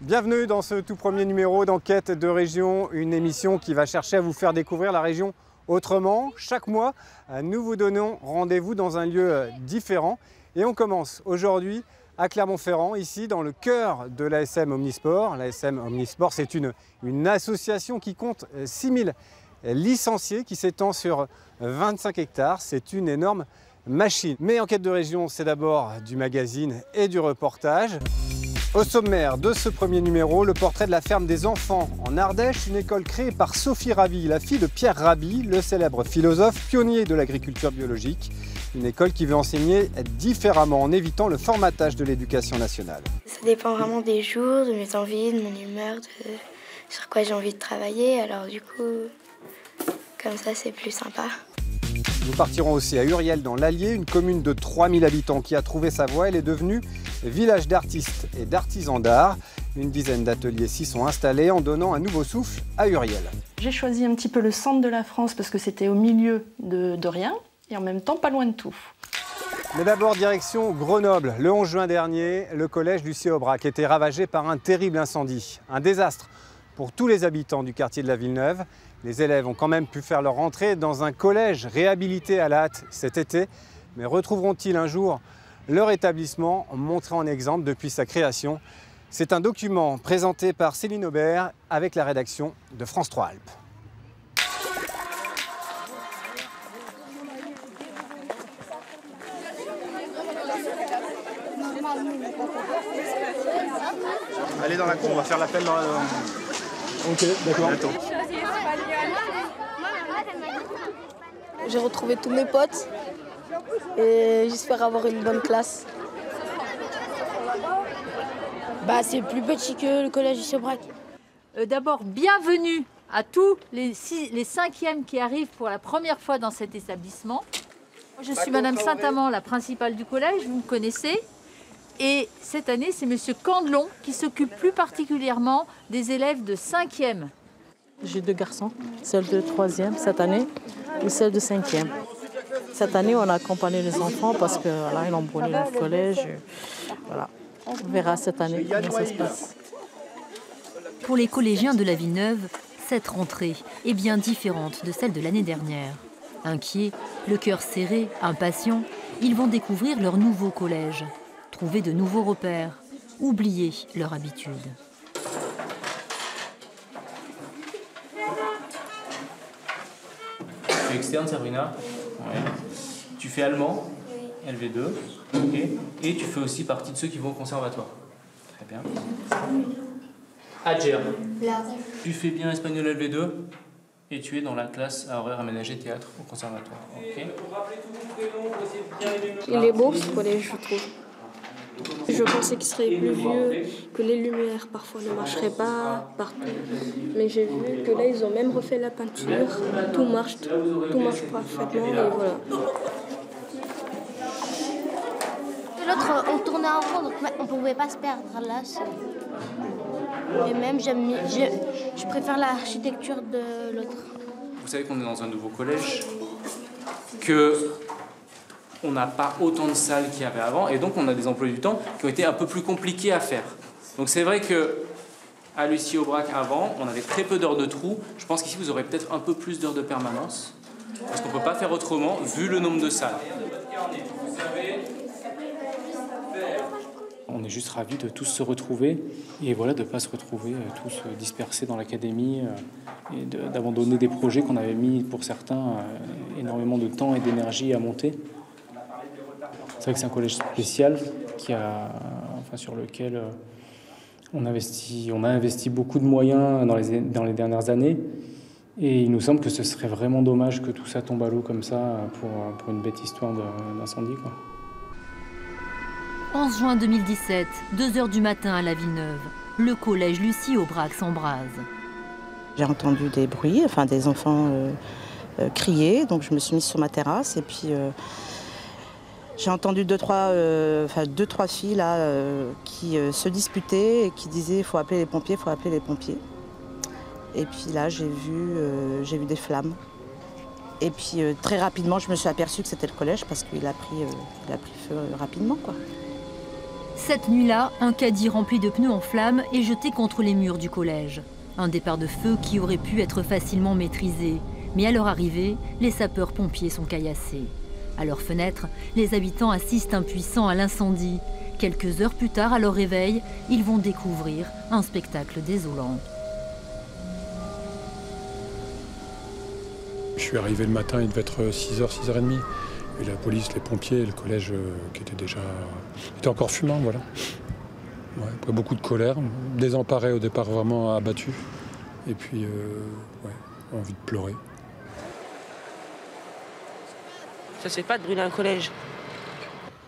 Bienvenue dans ce tout premier numéro d'Enquête de région, une émission qui va chercher à vous faire découvrir la région autrement. Chaque mois, nous vous donnons rendez-vous dans un lieu différent. Et on commence aujourd'hui à Clermont-Ferrand, ici dans le cœur de l'ASM Omnisport. L'ASM Omnisport, c'est une, une association qui compte 6000 licenciés qui s'étend sur 25 hectares. C'est une énorme machine. Mais Enquête de région, c'est d'abord du magazine et du reportage. Au sommaire de ce premier numéro, le portrait de la ferme des enfants en Ardèche, une école créée par Sophie Rabi, la fille de Pierre Rabi, le célèbre philosophe pionnier de l'agriculture biologique. Une école qui veut enseigner différemment en évitant le formatage de l'éducation nationale. Ça dépend vraiment des jours, de mes envies, de mon humeur, de sur quoi j'ai envie de travailler. Alors du coup, comme ça c'est plus sympa. Nous partirons aussi à Uriel dans l'Allier, une commune de 3000 habitants qui a trouvé sa voie. Elle est devenue village d'artistes et d'artisans d'art. Une dizaine d'ateliers s'y sont installés en donnant un nouveau souffle à Uriel. J'ai choisi un petit peu le centre de la France parce que c'était au milieu de, de rien et en même temps pas loin de tout. Mais d'abord, direction Grenoble. Le 11 juin dernier, le collège Lucie Aubrac était ravagé par un terrible incendie. Un désastre pour tous les habitants du quartier de la Villeneuve. Les élèves ont quand même pu faire leur entrée dans un collège réhabilité à la hâte cet été. Mais retrouveront-ils un jour leur établissement montré en exemple depuis sa création? C'est un document présenté par Céline Aubert avec la rédaction de France 3 Alpes. Allez dans la cour, on va faire l'appel dans la... Ok, d'accord. J'ai retrouvé tous mes potes et j'espère avoir une bonne classe. Bah, c'est plus petit que le collège Sobrac. Euh, D'abord, bienvenue à tous les, six, les cinquièmes qui arrivent pour la première fois dans cet établissement. Je suis Madame Saint-Amand, la principale du collège, vous me connaissez. Et cette année, c'est Monsieur Candelon qui s'occupe plus particulièrement des élèves de 5e. J'ai deux garçons, celle de 3e cette année et celle de 5e. Cette année, on a accompagné les enfants parce que voilà, ils ont brûlé le collège. Voilà. On verra cette année comment ça se passe. Pour les collégiens de la Villeneuve, cette rentrée est bien différente de celle de l'année dernière. Inquiets, le cœur serré, impatients, ils vont découvrir leur nouveau collège trouver de nouveaux repères, oublier leur habitude. Tu es externe, Sabrina ouais. Tu fais allemand LV2. Ok. Et tu fais aussi partie de ceux qui vont au conservatoire. Très bien. Adjer. Tu fais bien espagnol LV2 et tu es dans la classe à horaire aménagé théâtre au conservatoire. Ok. Il est beau ce collège, je trouve. Je pensais qu'il serait plus vieux, que les lumières parfois ne marcheraient pas partout. Mais j'ai vu que là, ils ont même refait la peinture. Tout marche, tout marche parfaitement et voilà. L'autre, on tournait en rond, donc on ne pouvait pas se perdre. Là, et même, j'aime, je, je préfère l'architecture de l'autre. Vous savez qu'on est dans un nouveau collège, que on n'a pas autant de salles qu'il y avait avant, et donc on a des emplois du temps qui ont été un peu plus compliqués à faire. Donc c'est vrai que à Lucie Aubrac avant, on avait très peu d'heures de trou. Je pense qu'ici vous aurez peut-être un peu plus d'heures de permanence, parce qu'on ne peut pas faire autrement vu le nombre de salles. On est juste ravis de tous se retrouver et voilà de ne pas se retrouver euh, tous dispersés dans l'académie euh, et d'abandonner des projets qu'on avait mis pour certains euh, énormément de temps et d'énergie à monter. C'est vrai que c'est un collège spécial qui a, enfin, sur lequel on, investit, on a investi beaucoup de moyens dans les, dans les dernières années. Et il nous semble que ce serait vraiment dommage que tout ça tombe à l'eau comme ça pour, pour une bête histoire d'incendie. 11 juin 2017, 2h du matin à la Villeneuve, le collège Lucie Aubrac s'embrase. J'ai entendu des bruits, enfin des enfants euh, euh, crier, donc je me suis mise sur ma terrasse et puis euh, j'ai entendu deux trois, euh, filles là, euh, qui euh, se disputaient et qui disaient il faut appeler les pompiers, il faut appeler les pompiers. Et puis là, j'ai vu, j'ai vu des flammes. Et puis très rapidement, je me suis aperçue que c'était le collège parce qu'il a, pris, il a pris feu rapidement. Quoi. Cette nuit-là, un caddie rempli de pneus en flammes est jeté contre les murs du collège. Un départ de feu qui aurait pu être facilement maîtrisé. Mais à leur arrivée, les sapeurs-pompiers sont caillassés. À leurs fenêtres, les habitants assistent impuissants à l'incendie. Quelques heures plus tard, à leur réveil, ils vont découvrir un spectacle désolant. Je suis arrivé le matin, il devait être 6h, 6h30. Et la police, les pompiers, le collège euh, qui était déjà. était encore fumant, voilà. Ouais, beaucoup de colère, désemparé au départ, vraiment abattu. Et puis, euh, envie de pleurer. Ça se fait pas de brûler un collège.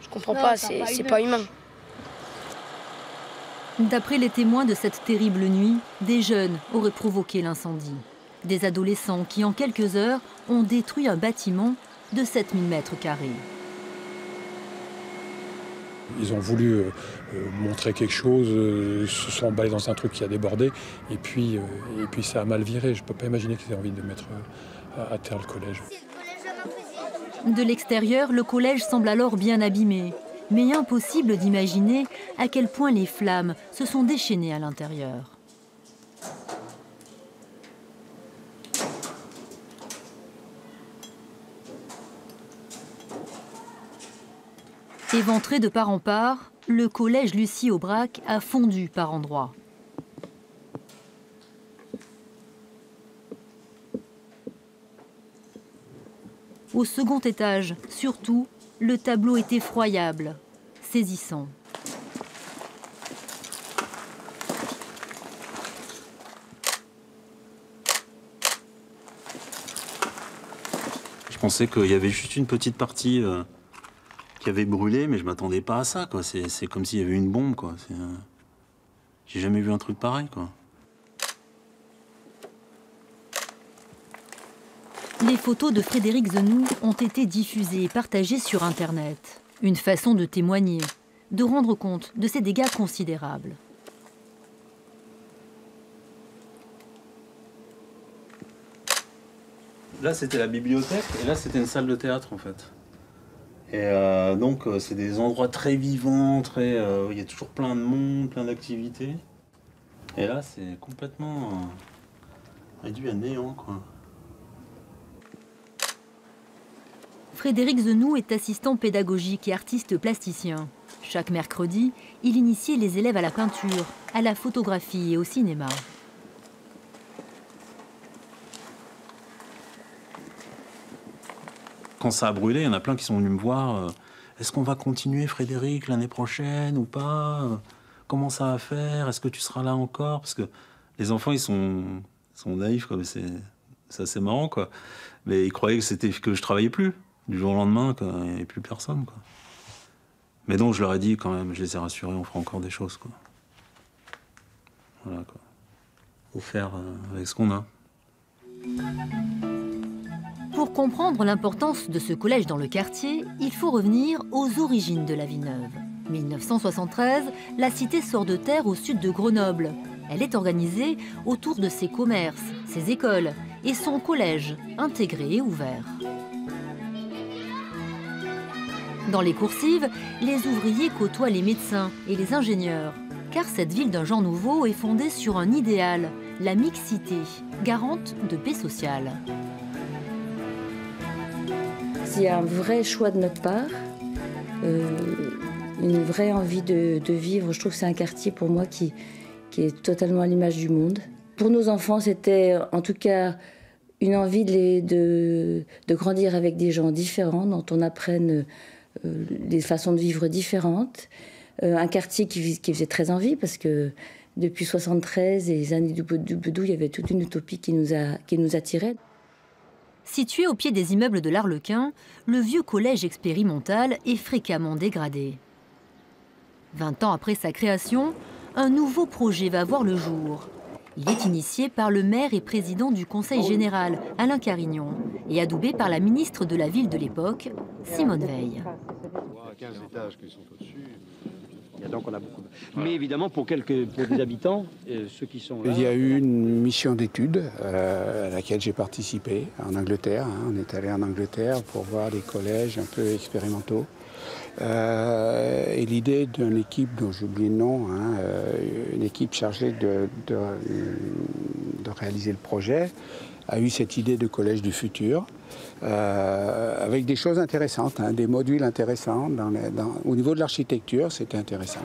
Je comprends pas, c'est pas humain. D'après les témoins de cette terrible nuit, des jeunes auraient provoqué l'incendie. Des adolescents qui, en quelques heures, ont détruit un bâtiment de 7000 mètres carrés. Ils ont voulu euh, euh, montrer quelque chose, euh, se sont emballés dans un truc qui a débordé, et puis, et puis ça a mal viré. Je ne peux pas imaginer qu'ils aient envie de mettre à terre le collège. De l'extérieur, le collège semble alors bien abîmé, mais impossible d'imaginer à quel point les flammes se sont déchaînées à l'intérieur. Éventré de part en part, le collège Lucie Aubrac a fondu par endroits. Au second étage, surtout, le tableau est effroyable, saisissant. Je pensais qu'il y avait juste une petite partie euh, qui avait brûlé, mais je m'attendais pas à ça. C'est comme s'il y avait une bombe. Euh, j'ai jamais vu un truc pareil. Quoi. Les photos de Frédéric Zenou ont été diffusées et partagées sur Internet. Une façon de témoigner, de rendre compte de ces dégâts considérables. Là, c'était la bibliothèque et là, c'était une salle de théâtre en fait. Et euh, donc, euh, c'est des endroits très vivants, très, euh, il y a toujours plein de monde, plein d'activités. Et là, c'est complètement réduit à néant, quoi. Frédéric Zenou est assistant pédagogique et artiste plasticien. Chaque mercredi, il initiait les élèves à la peinture, à la photographie et au cinéma. Quand ça a brûlé, il y en a plein qui sont venus me voir. Euh, est-ce qu'on va continuer, Frédéric, l'année prochaine ou pas Comment ça va faire Est-ce que tu seras là encore? Parce que les enfants, ils sont, sont naïfs. C'est assez marrant, quoi. Mais ils croyaient que c'était que je travaillais plus du jour au lendemain, il n'y avait plus personne. Mais donc je leur ai dit quand même, je les ai rassurés, on fera encore des choses. Voilà quoi. Faut faire euh, avec ce qu'on a. Pour comprendre l'importance de ce collège dans le quartier, il faut revenir aux origines de la Villeneuve. 1973, la cité sort de terre au sud de Grenoble. Elle est organisée autour de ses commerces, ses écoles et son collège, intégré et ouvert. Dans les coursives, les ouvriers côtoient les médecins et les ingénieurs, car cette ville d'un genre nouveau est fondée sur un idéal, la mixité, garante de paix sociale. Il y a un vrai choix de notre part, euh, une vraie envie de, vivre. Je trouve que c'est un quartier pour moi qui, est totalement à l'image du monde. Pour nos enfants, c'était en tout cas une envie de, grandir avec des gens différents, dont on apprenne des façons de vivre différentes. Euh, un quartier qui, faisait très envie parce que depuis 73 et les années du Boudou, il y avait toute une utopie qui nous, a, qui nous attirait. Situé au pied des immeubles de l'Arlequin, le vieux collège expérimental est fréquemment dégradé. Vingt ans après sa création, un nouveau projet va voir le jour. Il est initié par le maire et président du Conseil général, Alain Carignon, et adoubé par la ministre de la Ville de l'époque, Simone Veil. Mais évidemment, pour, quelques, pour des habitants, euh, ceux qui sont là... Il y a eu une mission d'étude euh, à laquelle j'ai participé en Angleterre. Hein. On est allé en Angleterre pour voir des collèges un peu expérimentaux. Et l'idée d'une équipe dont j'oublie le nom, hein, une équipe chargée de, de, réaliser le projet, a eu cette idée de collège du futur, avec des choses intéressantes, hein, des modules intéressants. au niveau de l'architecture, c'était intéressant.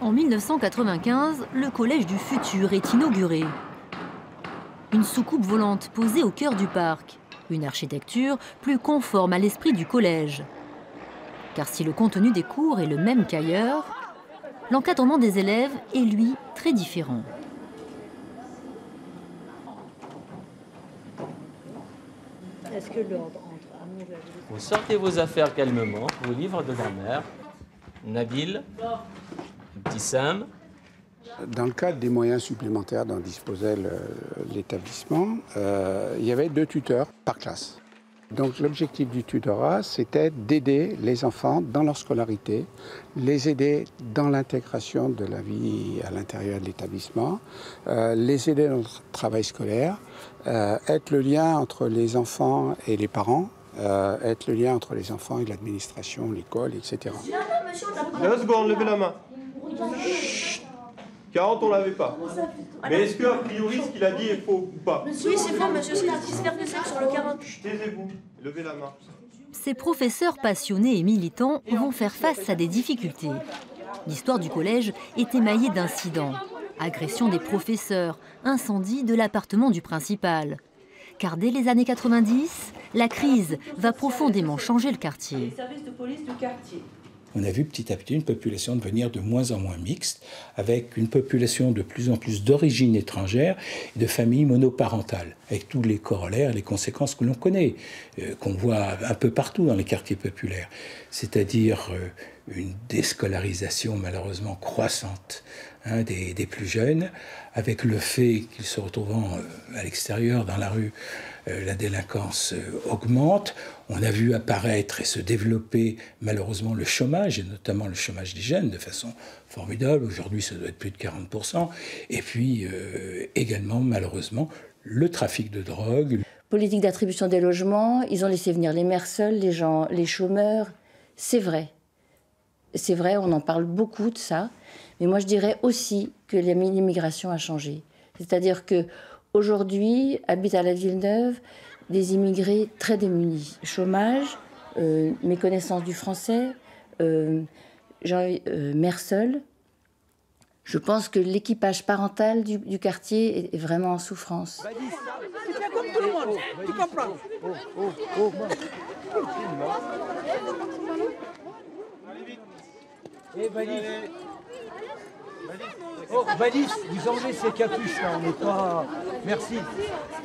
En 1995, le Collège du Futur est inauguré. Une soucoupe volante posée au cœur du parc. Une architecture plus conforme à l'esprit du collège. Car si le contenu des cours est le même qu'ailleurs, l'encadrement des élèves est, lui, très différent. Est-ce que l'ordre entre Vous sortez vos affaires calmement, vos livres de grammaire. Nabil, petit Sam. Dans le cadre des moyens supplémentaires dont disposait l'établissement, euh, il y avait deux tuteurs par classe. Donc l'objectif du tutorat, c'était d'aider les enfants dans leur scolarité, les aider dans l'intégration de la vie à l'intérieur de l'établissement, euh, les aider dans le travail scolaire, euh, être le lien entre les enfants et les parents, être le lien entre les enfants et l'administration, l'école, etc. Deux secondes, levez la main. 40, on l'avait pas. Mais est-ce que, a priori, ce qu'il a dit est faux ou pas Oui, c'est faux, monsieur. C'est 10,5 sur le 40. Taisez-vous. Levez la main. Ces professeurs passionnés et militants vont faire face à des difficultés. L'histoire du collège est émaillée d'incidents. Agression des professeurs, incendie de l'appartement du principal. Car dès les années 90, la crise va profondément changer le quartier. Les services de police du quartier on a vu petit à petit une population devenir de moins en moins mixte, avec une population de plus en plus d'origine étrangère et de familles monoparentales, avec tous les corollaires les conséquences que l'on connaît, euh, qu'on voit un peu partout dans les quartiers populaires, c'est-à-dire euh, une déscolarisation malheureusement croissante hein, des, plus jeunes, avec le fait qu'ils se retrouvant euh, à l'extérieur, dans la rue, la délinquance augmente. On a vu apparaître et se développer malheureusement le chômage, et notamment le chômage des jeunes, de façon formidable. Aujourd'hui, ça doit être plus de 40%. Et puis euh, également, malheureusement, le trafic de drogue. Politique d'attribution des logements, ils ont laissé venir les mères seules, les gens, les chômeurs. C'est vrai. C'est vrai, on en parle beaucoup de ça. Mais moi, je dirais aussi que l'immigration a changé. C'est-à-dire que aujourd'hui, habite à la Villeneuve, des immigrés très démunis. Chômage, euh, méconnaissance du français, euh, euh, mère seule. Je pense que l'équipage parental du, quartier est vraiment en souffrance. Oh, vous enlevez ces capuches là, on n'est pas. Merci.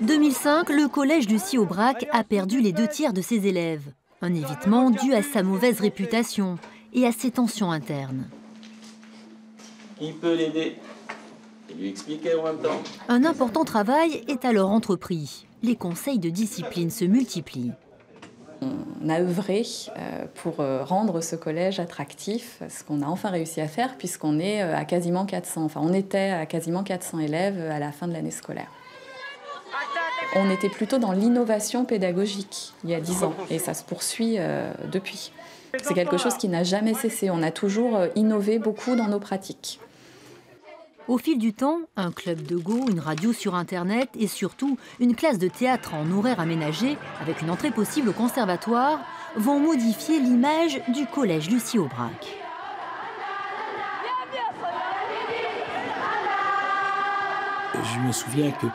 2005, le collège du Aubrac a perdu les deux tiers de ses élèves. Un évitement dû à sa mauvaise réputation et à ses tensions internes. Qui peut l'aider? Et lui expliquer en même temps. Un important travail est alors entrepris. Les conseils de discipline se multiplient on a œuvré euh, pour euh, rendre ce collège attractif, ce qu'on a enfin réussi à faire puisqu'on est euh, à quasiment 400, enfin on était à quasiment 400 élèves à la fin de l'année scolaire. On était plutôt dans l'innovation pédagogique il y a 10 ans et ça se poursuit depuis. C'est quelque chose qui n'a jamais cessé. On a toujours innové beaucoup dans nos pratiques. Au fil du temps, un club de go, une radio sur Internet et surtout une classe de théâtre en horaire aménagé, avec une entrée possible au conservatoire, vont modifier l'image du collège Lucie Aubrac. Je me souviens que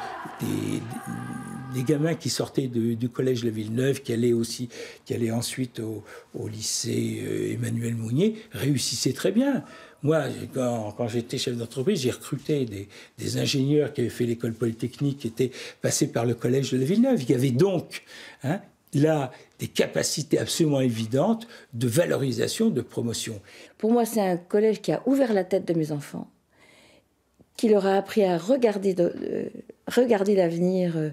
des, gamins qui sortaient du collège La Villeneuve, qui allaient aussi, qui allaient ensuite au, au lycée euh, Emmanuel Mounier, réussissaient très bien. Moi, quand, j'étais chef d'entreprise, j'ai recruté des, ingénieurs qui avaient fait l'école polytechnique, qui étaient passés par le collège de la Villeneuve. Il y avait donc hein, là des capacités absolument évidentes de valorisation, de promotion. Pour moi, c'est un collège qui a ouvert la tête de mes enfants, qui leur a appris à regarder, regarder l'avenir euh,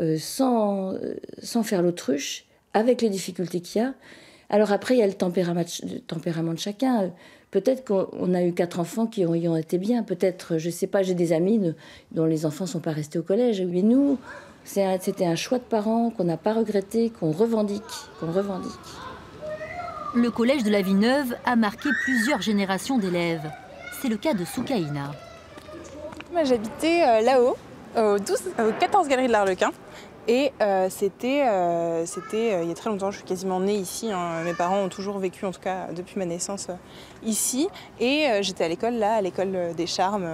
euh, sans, sans faire l'autruche, avec les difficultés qu'il y a. Alors après, il y a le tempérament, de chacun. Peut-être qu'on a eu quatre enfants qui ont, ont été bien. Peut-être, je ne sais pas, j'ai des amis dont les enfants ne sont pas restés au collège. Mais nous, c'était un choix de parents qu'on n'a pas regretté, qu'on revendique, qu'on revendique. le collège de la Villeneuve a marqué plusieurs générations d'élèves. C'est le cas de Soukaina. Moi, j'habitais euh, là-haut, au 12, au 14 Galerie de l'Arlequin. Et euh, c'était euh, il y a très longtemps, je suis quasiment née ici. hein. Mes parents ont toujours vécu, en tout cas depuis ma naissance, ici. Et j'étais à l'école là, à l'école des Charmes,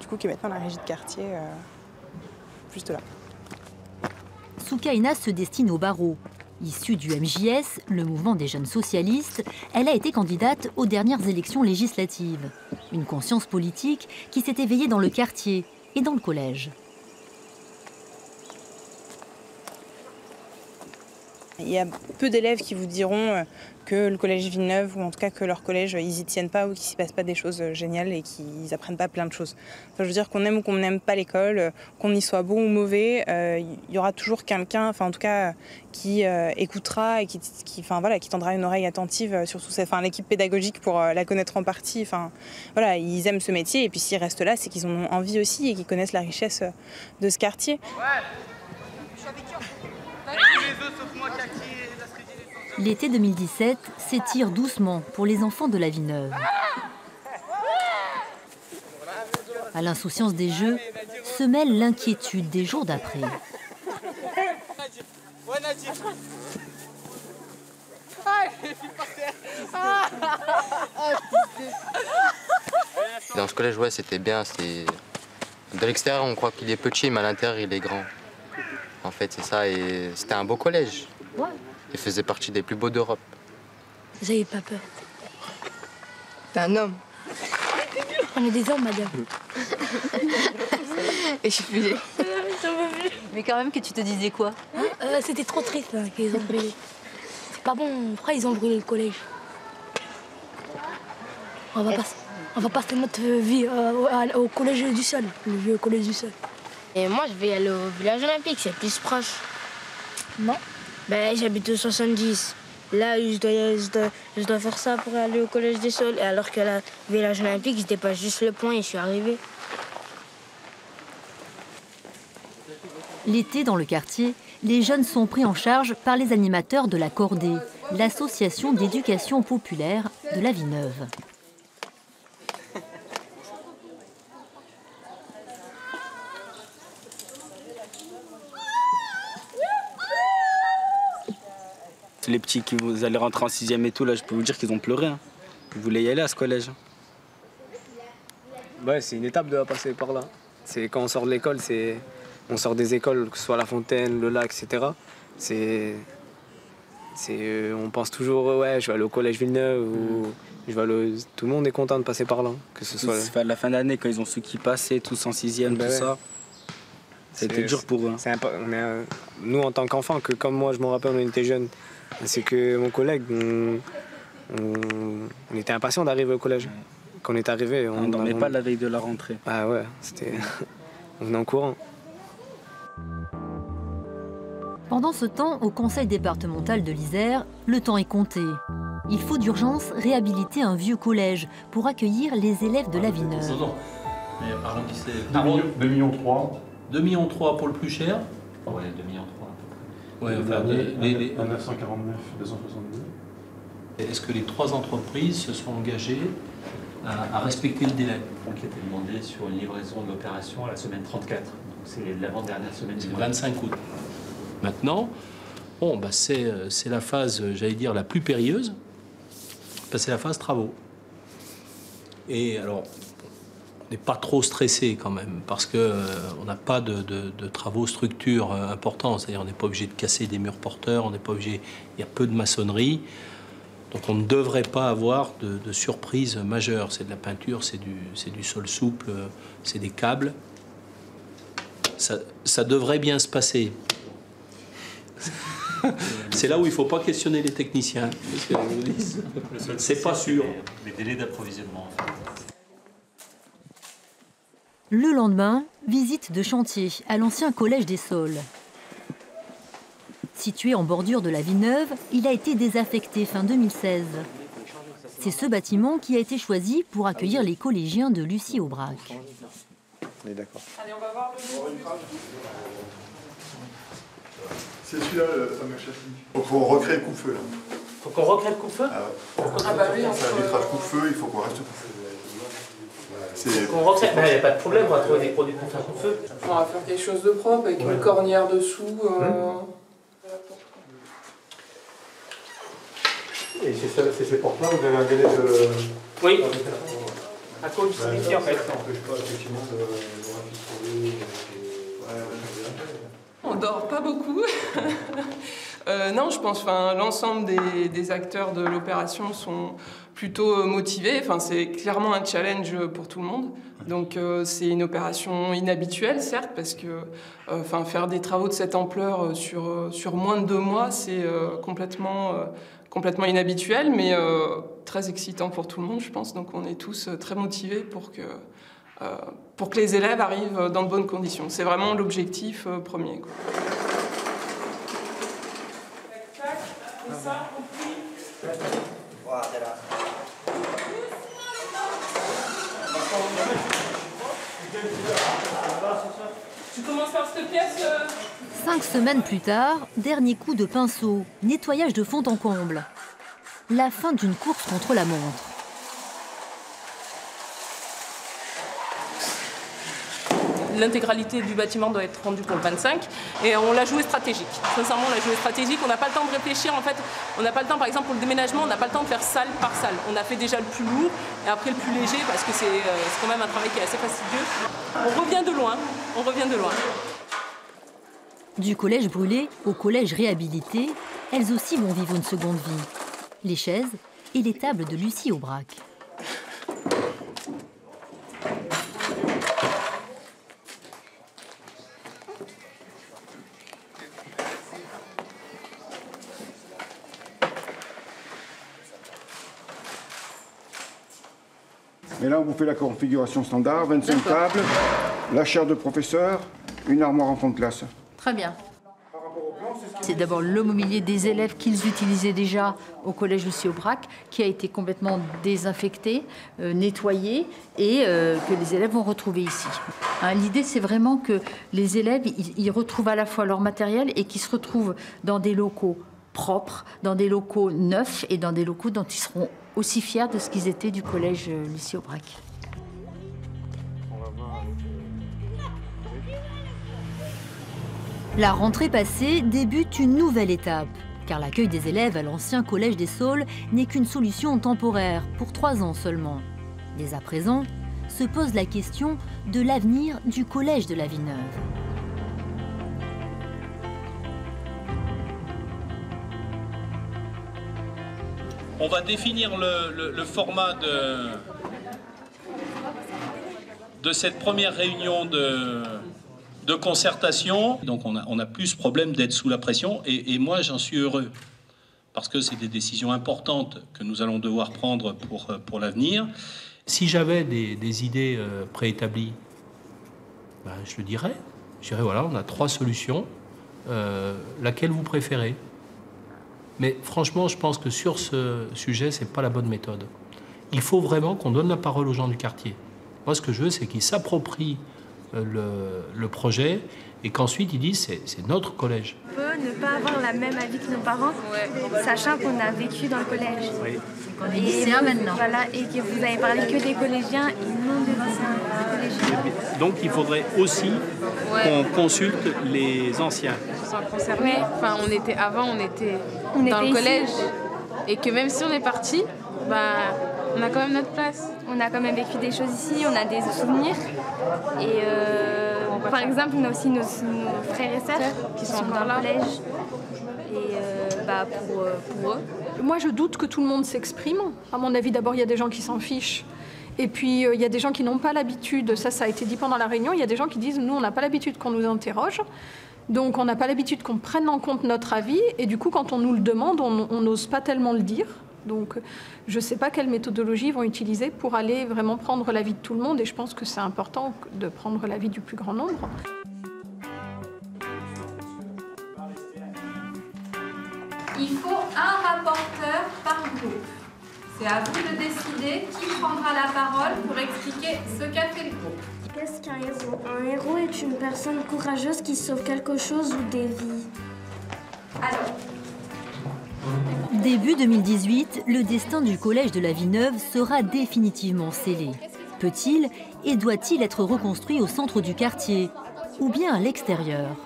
du coup qui est maintenant la régie de quartier, juste là. Soukaina se destine au barreau. Issue du MJS, le mouvement des jeunes socialistes, elle a été candidate aux dernières élections législatives. Une conscience politique qui s'est éveillée dans le quartier et dans le collège. Il y a peu d'élèves qui vous diront euh, que le collège Villeneuve, ou en tout cas que leur collège, ils y tiennent pas ou qu'il s'y passe pas des choses euh, géniales et qu'ils apprennent pas plein de choses. Je veux dire qu'on aime ou qu'on n'aime pas l'école, euh, qu'on y soit bon ou mauvais, il y aura toujours quelqu'un, enfin en tout cas, qui écoutera et qui, tendra une oreille attentive, surtout enfin, l'équipe pédagogique pour la connaître en partie. Enfin, voilà, ils aiment ce métier et puis s'ils restent là, c'est qu'ils ont envie aussi et qu'ils connaissent la richesse de ce quartier. L'été 2017 s'étire doucement pour les enfants de la Villeneuve. À l'insouciance des jeux se mêle l'inquiétude des jours d'après. Dans ce collège, ouais, c'était bien. De l'extérieur, on croit qu'il est petit, mais à l'intérieur, il est grand. En fait, c'est ça. Et c'était un beau collège. Il faisait partie des plus beaux d'Europe. J'avais pas peur. T'es un homme. On est des hommes, madame. Et je suis fusée. Mais quand même que tu te disais quoi? Euh, C'était trop triste hein, qu'ils ont brûlé. C'est pas bon. Pourquoi ils ont brûlé le collège? On va, passer, on va passer notre vie euh, au, à- au collège du sol, le vieux collège du sol. Et moi, je vais aller au village olympique, c'est plus proche. Non Ben, j'habite au 70. Là, je dois, je, dois, je dois faire ça pour aller au collège des sols. Alors que le village olympique, c'était pas juste le point et je suis arrivée. L'été, dans le quartier, les jeunes sont pris en charge par les animateurs de la Cordée, l'association d'éducation populaire de la Villeneuve. Les petits qui vous allez rentrer en sixième et tout, là, je peux vous dire qu'ils ont pleuré. hein. Ils voulaient y aller à ce collège. Ouais, c'est une étape de passer par là. C'est quand on sort de l'école, c'est on sort des écoles, que ce soit la fontaine, le lac, etc. C'est c'est euh, on pense toujours ouais, je vais aller au collège Villeneuve ou je vais aller au- tout le monde est content de passer par là, que ce soit à la fin d'année quand ils ont ceux qui passaient tous en sixième, Bah tout ouais. ça. C'était dur pour eux. on est, euh, nous, en tant qu'enfants, que comme moi, je me rappelle, on était jeunes, c'est que mon collègue, on, on- on était impatients d'arriver au collège. Quand on est arrivé, on On dormait pas la veille de la rentrée. Ah ouais, c'était. on venait en courant. Pendant ce temps, au conseil départemental de l'Isère, le temps est compté. Il faut d'urgence réhabiliter un vieux collège pour accueillir les élèves de la mais arrondissez. 2 millions 3. 2 millions 3 pour le plus cher. Ouais, 2 millions 3 à peu près. Ouais, enfin, les- les- les- À 949, 262. Est-ce que les trois entreprises se sont engagées à, à respecter le délai qui était demandé sur une livraison de l'opération à la semaine 34. Donc c'est l'avant-dernière semaine du C'est le mois. 25 août. Maintenant, bon, bah, c'est euh, c'est la phase, j'allais dire, la plus périlleuse. Bah, c'est la phase travaux. Et alors, n'est pas trop stressé quand même, parce que euh, on n'a pas de, de- de travaux structure euh, importants. C'est-à-dire, on n'est pas obligé de casser des murs porteurs, on n'est pas obligé. Il y a peu de maçonnerie. Donc on ne devrait pas avoir de, de surprise majeure. C'est de la peinture, c'est du, c'est du sol souple, euh, c'est des câbles. Ça, ça devrait bien se passer. c'est là où il ne faut pas questionner les techniciens. C'est pas sûr. Les, les délais d'approvisionnement. En fait. Le lendemain, visite de chantier à l'ancien collège des Sols. Situé en bordure de la Villeneuve, il a été désaffecté fin 2016. C'est ce bâtiment qui a été choisi pour accueillir les collégiens de Lucie Aubrac. On est d'accord. C'est celui-là, le fameux châssis. Donc, faut recréer le coupe-feu, là. Faut Donc on recrée le coup-feu Ah bah oui, ça évitera le coup-feu, il faut qu'on reste coup-feu. On recrée, mais il n'y a pas de problème, on va trouver des produits pour faire coup-feu. On va faire quelque chose de propre avec une cornière dessous. euh, Et c'est ces portes-là, vous avez un délai de. Oui. À cause du ici en fait. Ça n'empêche pas effectivement de, de. On dort pas beaucoup. Euh, non, je pense enfin, l'ensemble des, des acteurs de l'opération sont plutôt motivés. Enfin, c'est clairement un challenge pour tout le monde. Donc euh, c'est une opération inhabituelle, certes, parce que euh, enfin, faire des travaux de cette ampleur euh, sur, euh, sur moins de deux mois, c'est euh, complètement, euh, complètement inhabituel, mais euh, très excitant pour tout le monde, je pense. Donc on est tous euh, très motivés pour que, euh, pour que les élèves arrivent dans de bonnes conditions. C'est vraiment l'objectif euh, premier. quoi. Euh, Cinq semaines plus tard, dernier coup de pinceau, nettoyage de fond en comble. La fin d'une course contre la montre. L'intégralité du bâtiment doit être rendue pour le 25 et on l'a joué stratégique. Sincèrement, on l'a joué stratégique. On n'a pas le temps de réfléchir. En fait, on n'a pas le temps, par exemple, pour le déménagement, on n'a pas le temps de faire salle par salle. On a fait déjà le plus lourd et après le plus léger parce que c'est euh, quand même un travail qui est assez fastidieux. On revient de loin. On revient de loin. Du collège brûlé au collège réhabilité, elles aussi vont vivre une seconde vie. Les chaises et les tables de Lucie Aubrac. Et là, on vous fait la configuration standard, 25 tables, la chaire de professeur, une armoire en fond de classe. Très bien. C'est d'abord le mobilier des élèves qu'ils utilisaient déjà au collège Lucie Aubrac, qui a été complètement désinfecté, euh, nettoyé et euh, que les élèves vont retrouver ici. Hein, L'idée, c'est vraiment que les élèves ils, ils retrouvent à la fois leur matériel et qu'ils se retrouvent dans des locaux propres, dans des locaux neufs et dans des locaux dont ils seront aussi fiers de ce qu'ils étaient du collège euh, Lucie Aubrac. La rentrée passée débute une nouvelle étape, car l'accueil des élèves à l'ancien collège des Saules n'est qu'une solution temporaire, pour trois ans seulement. Dès à présent, se pose la question de l'avenir du collège de la Villeneuve. On va définir le, format de, cette première réunion de, concertation. Donc on a, plus problème d'être sous la pression et, moi j'en suis heureux parce que c'est des décisions importantes que nous allons devoir prendre pour, euh, l'avenir. Si j'avais des, des idées euh, préétablies, ben, je le dirais. Je dirais voilà, on a trois solutions. Euh, laquelle vous préférez? Mais franchement, je pense que sur ce sujet, c'est pas la bonne méthode. Il faut vraiment qu'on donne la parole aux gens du quartier. Moi, ce que je veux, c'est qu'ils s'approprient euh, le, le projet et qu'ensuite ils disent c'est c'est notre collège. On peut ne pas avoir la même avis que nos parents, sachant qu'on a vécu dans le collège. On est lycéen maintenant. Voilà, et que vous avez parlé que des collégiens et non des anciens collégiens. Donc il faudrait aussi qu'on consulte les anciens. Concernés. Enfin, on était avant, on était On dans était le ici. collège. Et que même si on est parti, bah, on a quand même notre place. On a quand même vécu des choses ici, on a des souvenirs. Et euh, par exemple, on a aussi nos, nos frères et sœurs qui sont encore dans là. le collège. Et euh, bah, pour, euh, pour eux. Moi, je doute que tout le monde s'exprime. À mon avis, d'abord, il y a des gens qui s'en fichent. Et puis, euh, il y a des gens qui n'ont pas l'habitude, ça, ça a été dit pendant la réunion, il y a des gens qui disent, nous, on n'a pas l'habitude qu'on nous interroge. Donc, on n'a pas l'habitude qu'on prenne en compte notre avis. Et du coup, quand on nous le demande, on n'ose pas tellement le dire. Donc, je ne sais pas quelle méthodologie ils vont utiliser pour aller vraiment prendre l'avis de tout le monde. Et je pense que c'est important de prendre l'avis du plus grand nombre. Il faut un rapporteur par groupe. C'est à vous de décider qui prendra la parole pour expliquer ce qu'a fait le groupe. Qu'est-ce qu'un héros Un héros est une personne courageuse qui sauve quelque chose ou des vies? Alors, Début 2018, le destin du collège de la Villeneuve sera définitivement scellé. Peut-il et doit-il être reconstruit au centre du quartier ou bien à l'extérieur?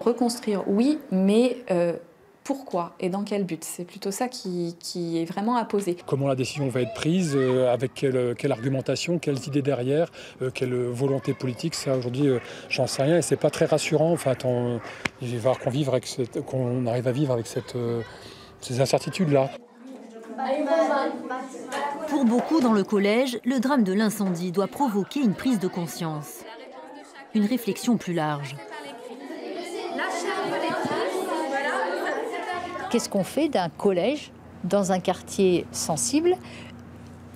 Reconstruire, oui, mais euh, pourquoi et dans quel but C'est plutôt ça qui, qui, est vraiment à poser. Comment la décision va être prise, euh, avec quelle, quelle, argumentation, quelles idées derrière, euh, quelle volonté politique, ça aujourd'hui, euh, j'en sais rien et c'est pas très rassurant. Enfin, on, il va falloir qu'on vive avec cette, qu'on arrive à vivre avec cette, euh, ces incertitudes-là. Pour beaucoup dans le collège, le drame de l'incendie doit provoquer une prise de conscience, une réflexion plus large. Qu'est-ce qu'on fait d'un collège dans un quartier sensible,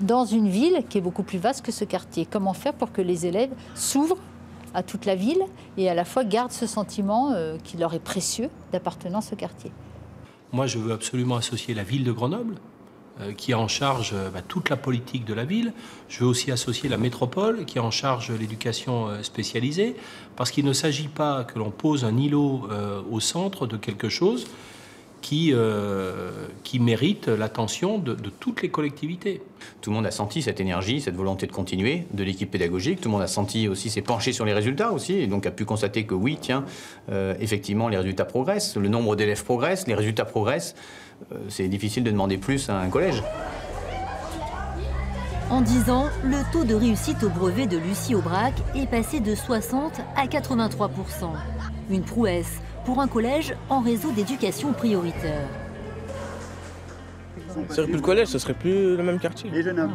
dans une ville qui est beaucoup plus vaste que ce quartier? Comment faire pour que les élèves s'ouvrent à toute la ville et à la fois gardent ce sentiment euh, qui leur est précieux d'appartenance au quartier? Moi, je veux absolument associer la ville de Grenoble, euh, qui a en charge euh, bah, toute la politique de la ville. Je veux aussi associer la métropole, qui a en charge l'éducation spécialisée, parce qu'il ne s'agit pas que l'on pose un îlot au centre de quelque chose qui, euh, qui mérite l'attention de, de, toutes les collectivités. Tout le monde a senti cette énergie, cette volonté de continuer de l'équipe pédagogique. Tout le monde a senti aussi, s'est penché sur les résultats aussi, et donc a pu constater que oui, tiens, euh, effectivement, les résultats progressent, le nombre d'élèves progresse, les résultats progressent. Euh, c'est difficile de demander plus à un collège. En 10 ans, le taux de réussite au brevet de Lucie Aubrac est passé de 60 à 83% Une prouesse pour un collège en réseau d'éducation prioritaire. Ce serait plus le collège, ce serait plus le même quartier. Les jeunes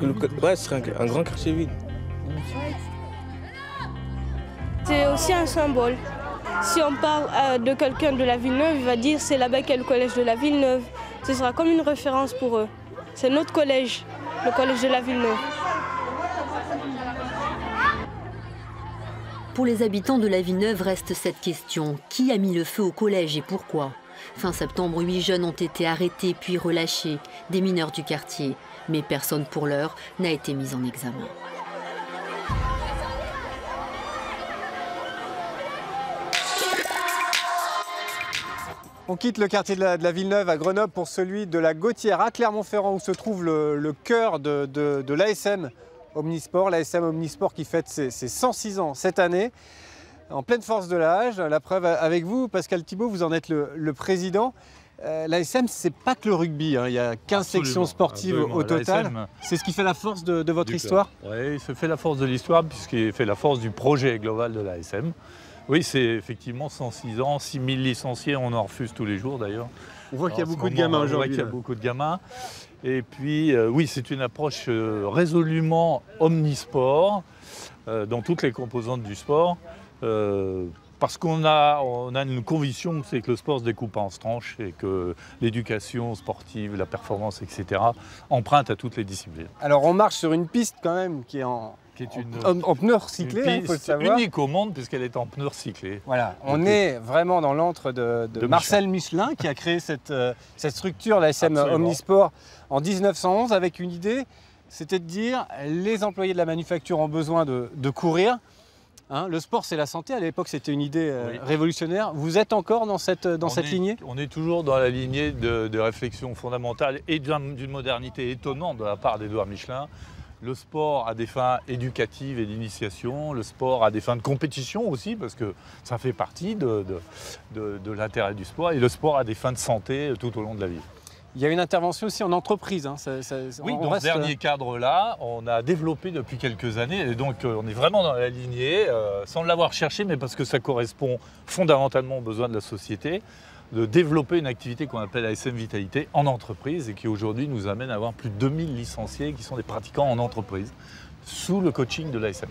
le, Ouais, ce serait un, un grand quartier vide. C'est aussi un symbole. Si on parle euh, de quelqu'un de la Villeneuve, il va dire c'est là-bas qu'est le collège de la Villeneuve. Ce sera comme une référence pour eux. C'est notre collège, le collège de la Villeneuve. Pour les habitants de la Villeneuve reste cette question. Qui a mis le feu au collège et pourquoi? Fin septembre, huit jeunes ont été arrêtés puis relâchés, des mineurs du quartier. Mais personne pour l'heure n'a été mis en examen. On quitte le quartier de la, Villeneuve à Grenoble pour celui de la Gautière à Clermont-Ferrand où se trouve le, cœur de, de, de l'ASM Omnisport. L'ASM Omnisport qui fête ses, ses, 106 ans cette année, en pleine force de l'âge. La preuve avec vous, Pascal Thibault, vous en êtes le, le président. Euh, L'ASM, c'est pas que le rugby, hein. il y a 15 absolument, sections sportives absolument. au total. C'est ce qui fait la force de, de votre histoire Oui, ça fait la force de l'histoire puisqu'il fait la force du projet global de l'ASM. Oui, c'est effectivement 106 ans, 6 000 licenciés, on en refuse tous les jours d'ailleurs. On voit qu'il y a beaucoup de gamins aujourd'hui. On voit qu'il y a beaucoup de gamins. Et puis, euh, oui, c'est une approche euh, résolument omnisport euh, dans toutes les composantes du sport. Parce qu'on a, on a une conviction, c'est que le sport se découpe en tranches et que l'éducation sportive, la performance, etc., emprunte à toutes les disciplines. Alors on marche sur une piste quand même qui est en, qui est une, en, en pneu recyclé, il faut le savoir. unique au monde puisqu'elle est en pneu recyclé. Voilà, on Donc, est vraiment dans l'antre de, de, de, Marcel Michelin. Michelin qui a créé cette, euh, cette structure, la SM Absolument. Omnisport, en 1911 avec une idée, c'était de dire les employés de la manufacture ont besoin de, de courir. Hein, le sport, c'est la santé. À l'époque, c'était une idée euh, oui. révolutionnaire. Vous êtes encore dans cette, dans cette est, lignée? On est toujours dans la lignée de, de réflexion fondamentale et d'une modernité étonnante de la part d'Edouard Michelin. Le sport a des fins éducatives et d'initiation, le sport a des fins de compétition aussi, parce que ça fait partie de, de, de l'intérêt du sport, et le sport a des fins de santé tout au long de la vie. Il y a une intervention aussi en entreprise. Hein. Ça, ça, oui, dans reste... ce dernier cadre-là, on a développé depuis quelques années, et donc euh, on est vraiment dans la lignée, euh, sans l'avoir cherché, mais parce que ça correspond fondamentalement aux besoins de la société, de développer une activité qu'on appelle ASM Vitalité en entreprise, et qui aujourd'hui nous amène à avoir plus de 2000 licenciés qui sont des pratiquants en entreprise, sous le coaching de l'ASM.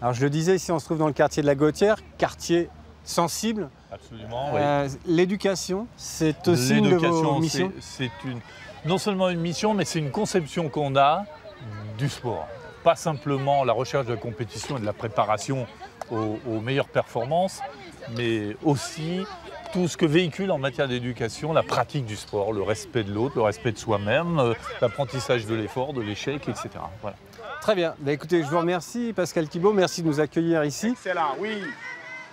Alors je le disais, ici on se trouve dans le quartier de la Gautière, quartier sensible. Absolument, euh, oui. L'éducation, c'est aussi une de vos missions C'est une, non seulement une mission, mais c'est une conception qu'on a du sport. Pas simplement la recherche de la compétition et de la préparation aux, aux meilleures performances, mais aussi tout ce que véhicule en matière d'éducation la pratique du sport, le respect de l'autre, le respect de soi-même, euh, l'apprentissage de l'effort, de l'échec, etc. Voilà. Très bien. Bah, écoutez, je vous remercie, Pascal Thibault. Merci de nous accueillir ici. Excellent, oui.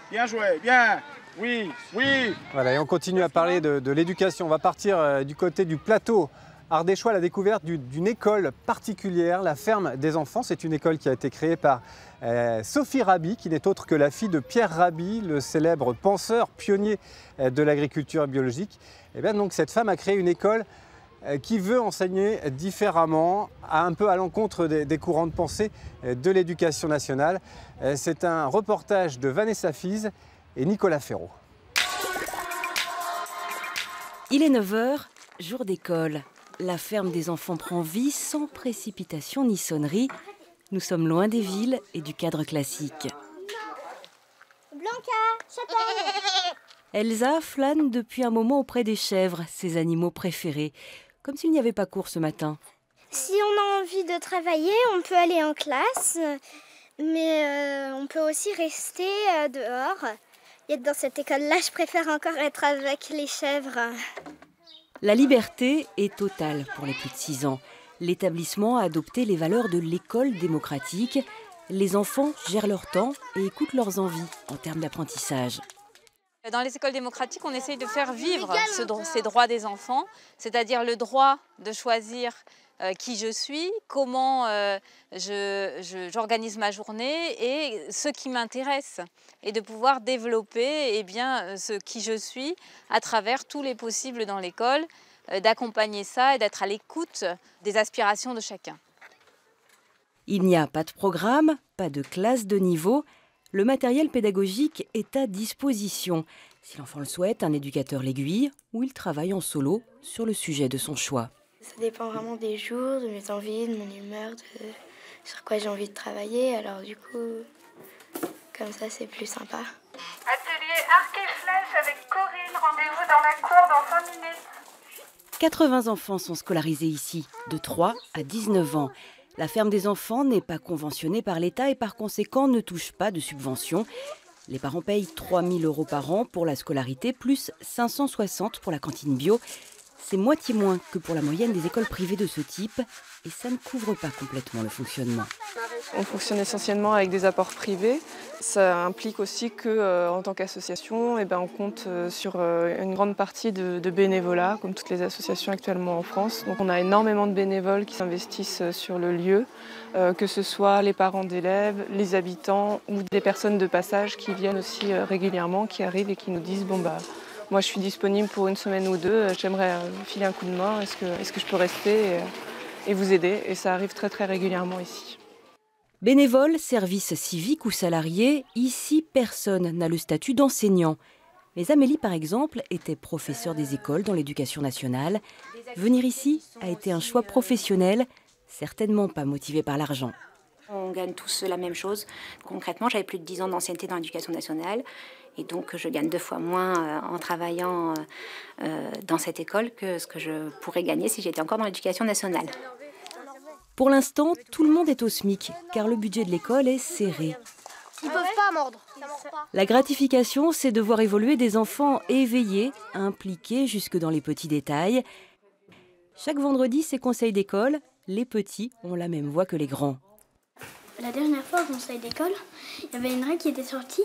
Bien joué, bien. Oui, oui. Voilà, et on continue à parler de, de l'éducation. On va partir euh, du côté du plateau Ardéchois, la découverte du- d'une école particulière, la ferme des enfants. C'est une école qui a été créée par euh, Sophie Rabi, qui n'est autre que la fille de Pierre Rabi, le célèbre penseur pionnier euh, de l'agriculture biologique. Et bien donc cette femme a créé une école euh, qui veut enseigner différemment, un peu à l'encontre des, courants de pensée de l'éducation nationale. C'est un reportage de Vanessa Fize et Nicolas Ferraud. Il est 9h, jour d'école. La ferme des enfants prend vie sans précipitation ni sonnerie. Nous sommes loin des villes et du cadre classique. Blanca, Elsa flâne depuis un moment auprès des chèvres, ses animaux préférés, comme s'il n'y avait pas cours ce matin. Si on a envie de travailler, on peut aller en classe, mais euh, on peut aussi rester euh, dehors. Et dans cette école-là, je préfère encore être avec les chèvres. La liberté est totale pour les plus de 6 ans. L'établissement a adopté les valeurs de l'école démocratique. Les enfants gèrent leur temps et écoutent leurs envies en termes d'apprentissage. Dans les écoles démocratiques, on essaye de faire vivre ces droits des enfants, c'est-à-dire le droit de choisir euh, qui je suis, comment euh, j'organise ma journée et ce qui m'intéresse, et de pouvoir développer eh bien, euh, ce qui je suis à travers tous les possibles dans l'école, d'accompagner ça et d'être à l'écoute des aspirations de chacun. Il n'y a pas de programme, pas de classe de niveau. Le matériel pédagogique est à disposition. Si l'enfant le souhaite, un éducateur l'aiguille ou il travaille en solo sur le sujet de son choix. Ça dépend vraiment des jours, de mes envies, de mon humeur, de sur quoi j'ai envie de travailler. Alors du coup, comme ça, c'est plus sympa. Atelier arc et flèche avec Corinne. Rendez-vous dans la cour dans 5 minutes. 80 enfants sont scolarisés ici, de 3 à 19 ans. La ferme des enfants n'est pas conventionnée par l'État et par conséquent ne touche pas de subventions. Les parents payent 3 000 euros par an pour la scolarité, plus 560 pour la cantine bio. C'est moitié moins que pour la moyenne des écoles privées de ce type et ça ne couvre pas complètement le fonctionnement. On fonctionne essentiellement avec des apports privés. Ça implique aussi que, euh, en tant qu'association, eh ben, on compte euh, sur euh, une grande partie de, de bénévolat, comme toutes les associations actuellement en France. Donc, on a énormément de bénévoles qui s'investissent sur le lieu, que ce soit les parents d'élèves, les habitants ou des personnes de passage qui viennent aussi régulièrement, qui arrivent et qui nous disent bon bah moi je suis disponible pour une semaine ou deux, euh, j'aimerais euh, filer un coup de main, est-ce que, est que je peux rester et, et vous aider? Et ça arrive très très régulièrement ici. Bénévoles, services civiques ou salariés, ici personne n'a le statut d'enseignant. Mais Amélie, par exemple, était professeure des écoles dans l'éducation nationale. Venir ici a été un choix professionnel, certainement pas motivé par l'argent. On gagne tous la même chose. Concrètement, j'avais plus de 10 ans d'ancienneté dans l'éducation nationale et donc je gagne deux fois moins euh, en travaillant euh, euh, dans cette école que ce que je pourrais gagner si j'étais encore dans l'éducation nationale. Pour l'instant, tout le monde est au SMIC, car le budget de l'école est serré. Ils peuvent pas mordre. La gratification, c'est de voir évoluer des enfants éveillés, impliqués jusque dans les petits détails. Chaque vendredi, c'est conseil d'école. Les petits ont la même voix que les grands. La dernière fois au conseil d'école, il y avait une règle qui était sortie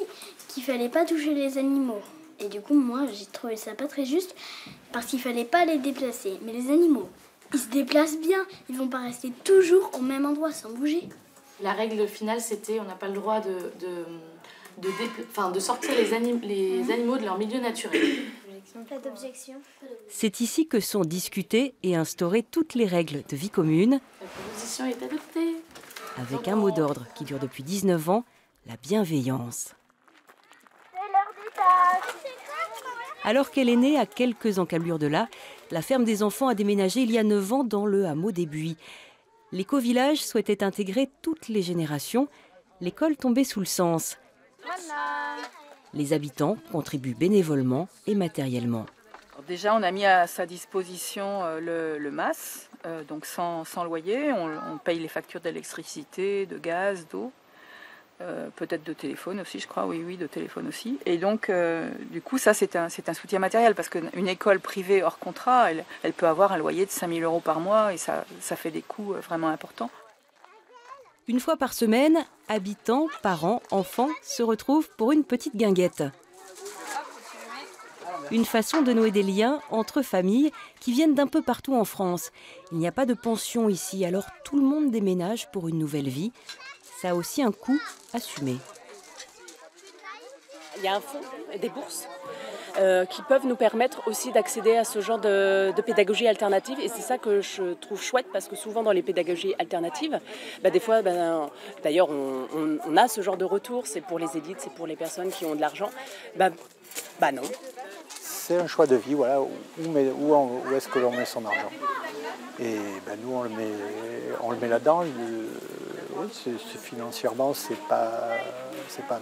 qu'il fallait pas toucher les animaux. Et du coup, moi, j'ai trouvé ça pas très juste parce qu'il fallait pas les déplacer. Mais les animaux, ils se déplacent bien. Ils vont pas rester toujours au même endroit sans bouger. La règle finale, c'était on n'a pas le droit de, de, de, dépla- enfin, de sortir les, anim- les animaux de leur milieu naturel. Pas d'objection. C'est ici que sont discutées et instaurées toutes les règles de vie commune, La proposition est adoptée. Avec un mot d'ordre qui dure depuis 19 ans, la bienveillance. Alors qu'elle est née à quelques encablures de là, la ferme des enfants a déménagé il y a 9 ans dans le hameau des Buis. L'éco-village souhaitait intégrer toutes les générations. L'école tombait sous le sens. Les habitants contribuent bénévolement et matériellement. Déjà, on a mis à sa disposition euh, le, le euh, donc sans, sans loyer. On, paye les factures d'électricité, de gaz, d'eau, euh, peut-être de téléphone aussi, je crois, oui, oui, de téléphone aussi. Et donc, euh, du coup, ça, c'est un, soutien matériel parce qu'une école privée hors contrat, elle, peut avoir un loyer de 5000 euros par mois et ça, fait des coûts vraiment importants. Une fois par semaine, habitants, parents, enfants se retrouvent pour une petite guinguette. Une façon de nouer des liens entre familles qui viennent d'un peu partout en France. Il n'y a pas de pension ici, alors tout le monde déménage pour une nouvelle vie. Ça a aussi un coût assumé. Il y a un fonds, des bourses euh, qui peuvent nous permettre aussi d'accéder à ce genre de, pédagogie alternative. Et c'est ça que je trouve chouette parce que souvent dans les pédagogies alternatives, bah, des fois, bah, d'ailleurs, on, a ce genre de retour. C'est pour les élites, c'est pour les personnes qui ont de l'argent. Bah, bah non. C'est un choix de vie, voilà. Où, est-ce que l'on met son argent Et ben, nous, on le met, là-dedans. Oui, financièrement, c'est pas, c'est pas.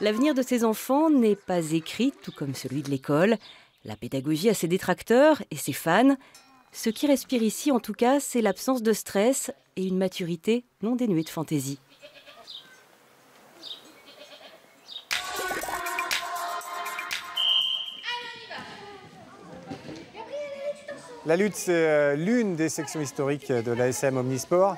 L'avenir de ces enfants n'est pas écrit, tout comme celui de l'école. La pédagogie a ses détracteurs et ses fans. Ce qui respire ici, en tout cas, c'est l'absence de stress et une maturité non dénuée de fantaisie. La lutte, c'est euh, l'une des sections historiques de l'ASM Omnisport.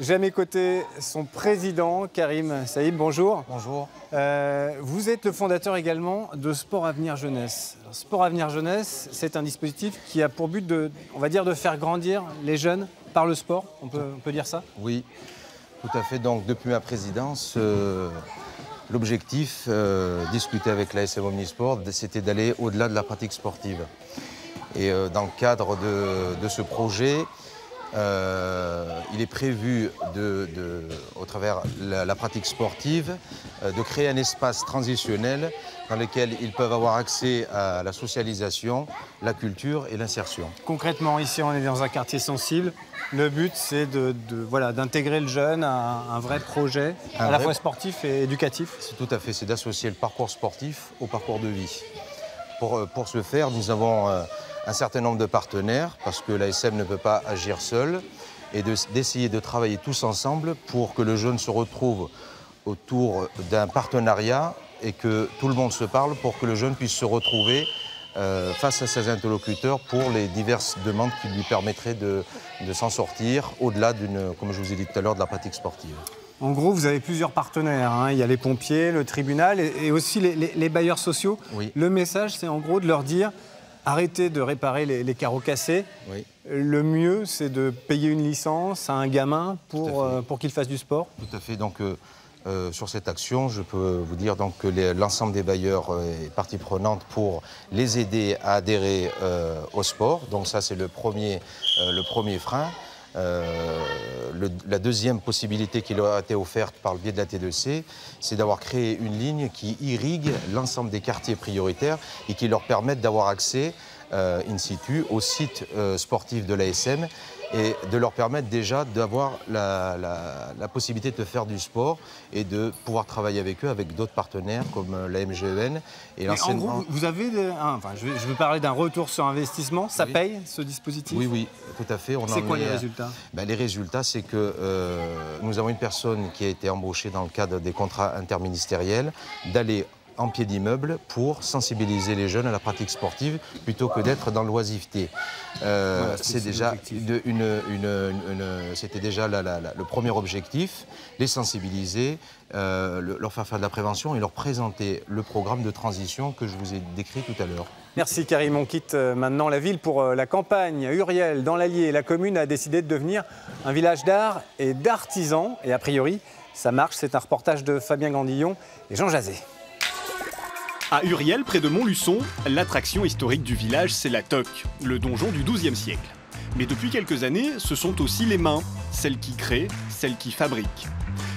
J'ai à mes côtés son président, Karim Saïb. Bonjour. Bonjour. Euh, vous êtes le fondateur également de Sport Avenir Jeunesse. Sport Avenir Jeunesse, c'est un dispositif qui a pour but de, on va dire, de faire grandir les jeunes par le sport. On peut, on peut dire ça? Oui, tout à fait. Donc, depuis ma présidence, euh, l'objectif, euh, discuté avec l'ASM Omnisport, c'était d'aller au-delà de la pratique sportive. Et dans le cadre de, de ce projet, euh, il est prévu, de, au travers la, la pratique sportive, euh, de créer un espace transitionnel dans lequel ils peuvent avoir accès à la socialisation, la culture et l'insertion. Concrètement, ici, on est dans un quartier sensible. Le but, c'est de, voilà, d'intégrer le jeune à un, vrai projet, à la fois sportif et éducatif. C'est tout à fait, c'est d'associer le parcours sportif au parcours de vie. Pour, euh, pour ce faire, nous avons un certain nombre de partenaires, parce que l'ASM ne peut pas agir seul, et d'essayer de, travailler tous ensemble pour que le jeune se retrouve autour d'un partenariat et que tout le monde se parle pour que le jeune puisse se retrouver euh, face à ses interlocuteurs pour les diverses demandes qui lui permettraient de, s'en sortir au-delà d'une, comme je vous ai dit tout à l'heure, de la pratique sportive. En gros, vous avez plusieurs partenaires. Hein. Il y a les pompiers, le tribunal et, aussi les, bailleurs sociaux. Le message, c'est en gros de leur dire arrêter de réparer les, carreaux cassés. Le mieux, c'est de payer une licence à un gamin pour, euh, pour qu'il fasse du sport. Tout à fait. Donc, euh, euh, sur cette action, je peux vous dire donc, que l'ensemble des bailleurs est partie prenante pour les aider à adhérer au sport. Donc ça, c'est le premier, le premier frein. Euh, la deuxième possibilité qui leur a été offerte par le biais de la T2C, c'est d'avoir créé une ligne qui irrigue l'ensemble des quartiers prioritaires et qui leur permette d'avoir accès euh, in situ au site euh, sportif de l'ASM et de leur permettre déjà d'avoir la, possibilité de faire du sport et de pouvoir travailler avec eux, avec d'autres partenaires comme euh, la MGEN et En gros, vous avez, enfin, je, veux, parler d'un retour sur investissement, ça paye ce dispositif? Oui, oui, tout à fait. C'est quoi les résultats? Ben, Les résultats, c'est que euh, nous avons une personne qui a été embauchée dans le cadre des contrats interministériels d'aller en pied d'immeuble pour sensibiliser les jeunes à la pratique sportive plutôt que d'être dans l'oisiveté. Euh, c'est déjà une, c'était déjà le premier objectif, les sensibiliser, euh, leur faire faire de la prévention et leur présenter le programme de transition que je vous ai décrit tout à l'heure. Merci Karim. On quitte euh, maintenant la ville pour la campagne. Uriel, dans l'Allier, la commune a décidé de devenir un village d'art et d'artisans. Et a priori, ça marche. C'est un reportage de Fabien Gandillon et Jean Jazet. À Uriel, près de Montluçon, l'attraction historique du village, c'est la toque, le donjon du XIIe siècle. Mais depuis quelques années, ce sont aussi les mains, celles qui créent, celles qui fabriquent.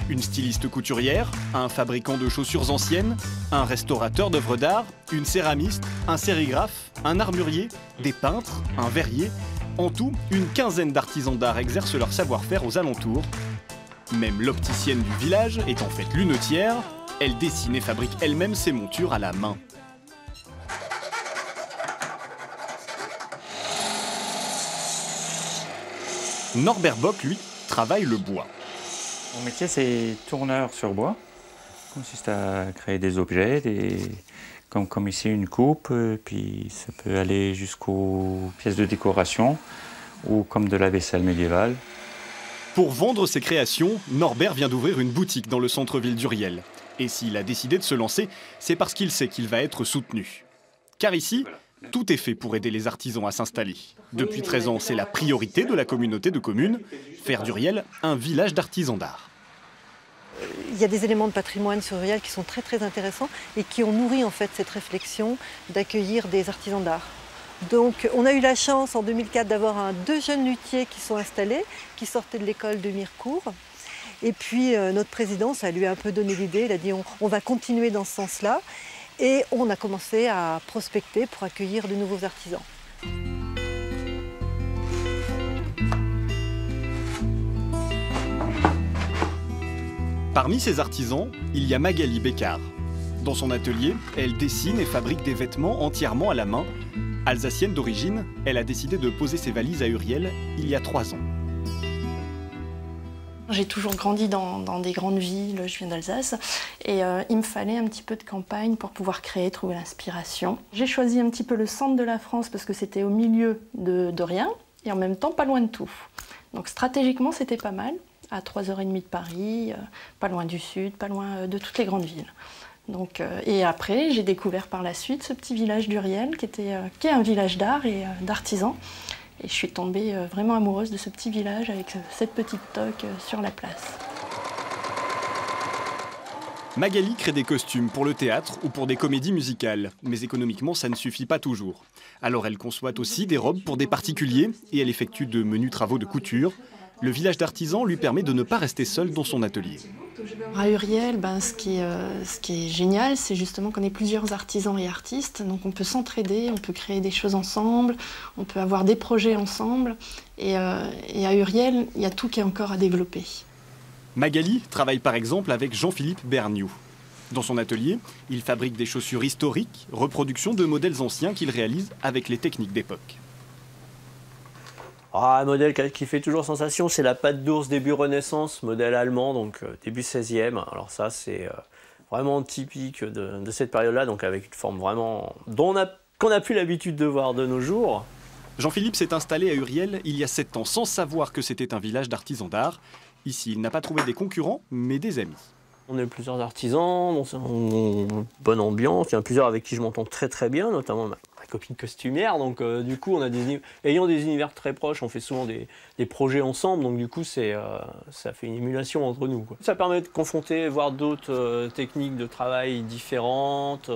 Une styliste couturière, un fabricant de chaussures anciennes, un restaurateur d'œuvres d'art, une céramiste, un sérigraphe, un armurier, des peintres, un verrier. En tout, une quinzaine d'artisans d'art exercent leur savoir-faire aux alentours. Même l'opticienne du village est en fait lunetière, elle dessine et fabrique elle-même ses montures à la main. Norbert Bock, lui, travaille le bois. Mon métier, c'est tourneur sur bois. Ça consiste à créer des objets, Comme, comme ici une coupe, euh, puis ça peut aller jusqu'aux pièces de décoration ou comme de la vaisselle médiévale. Pour vendre ses créations, Norbert vient d'ouvrir une boutique dans le centre-ville d'Uriel. Et s'il a décidé de se lancer, c'est parce qu'il sait qu'il va être soutenu. Car ici, tout est fait pour aider les artisans à s'installer. Depuis 13 ans, c'est la priorité de la communauté de communes, faire d'Uriel un village d'artisans d'art. Il y a des éléments de patrimoine sur Uriel qui sont très très intéressants et qui ont nourri en fait cette réflexion d'accueillir des artisans d'art. Donc on a eu la chance en 2004 d'avoir deux jeunes luthiers qui sont installés, qui sortaient de l'école de Mirecourt. Et puis euh, notre président, ça lui a un peu donné l'idée, il a dit on va continuer dans ce sens-là. Et on a commencé à prospecter pour accueillir de nouveaux artisans. Parmi ces artisans, il y a Magali Bécard. Dans son atelier, elle dessine et fabrique des vêtements entièrement à la main. Alsacienne d'origine, elle a décidé de poser ses valises à Uriel il y a trois ans. J'ai toujours grandi dans, des grandes villes, je viens d'Alsace, et euh, il me fallait un petit peu de campagne pour pouvoir créer, trouver l'inspiration. J'ai choisi un petit peu le centre de la France parce que c'était au milieu de, rien, et en même temps pas loin de tout. Donc stratégiquement c'était pas mal, à 3h30 de Paris, euh, pas loin du sud, pas loin euh, de toutes les grandes villes. Donc, et après, j'ai découvert par la suite ce petit village d'Uriel, qui, qui est un village d'art et d'artisans, et je suis tombée euh, vraiment amoureuse de ce petit village avec cette petite toque euh, sur la place. Magali crée des costumes pour le théâtre ou pour des comédies musicales, mais économiquement ça ne suffit pas toujours. Alors elle conçoit aussi des robes pour des particuliers et elle effectue de menus travaux de couture. Le village d'artisans lui permet de ne pas rester seule dans son atelier. À Uriel, ben, ce, qui est, euh, ce qui est génial, c'est justement qu'on est plusieurs artisans et artistes, donc on peut s'entraider, on peut créer des choses ensemble, on peut avoir des projets ensemble, et, euh, et à Uriel, il y a tout qui est encore à développer. Magali travaille par exemple avec Jean-Philippe Berniou. Dans son atelier, il fabrique des chaussures historiques, reproduction de modèles anciens qu'il réalise avec les techniques d'époque. Ah, un modèle qui fait toujours sensation, c'est la patte d'ours début Renaissance, modèle allemand, donc euh, début 16e. Alors ça, c'est euh, vraiment typique de, cette période-là, donc avec une forme vraiment dont qu'on n'a plus l'habitude de voir de nos jours. Jean-Philippe s'est installé à Uriel il y a 7 ans sans savoir que c'était un village d'artisans d'art. Ici, il n'a pas trouvé des concurrents, mais des amis. On est plusieurs artisans, dans une bonne ambiance. Il y en a plusieurs avec qui je m'entends très très bien, notamment ma, copine costumière. Donc euh, du coup, on a des, ayant des univers très proches, on fait souvent des, projets ensemble. Donc du coup, c'est, euh, ça fait une émulation entre nous. Ça permet de confronter, voir d'autres euh, techniques de travail différentes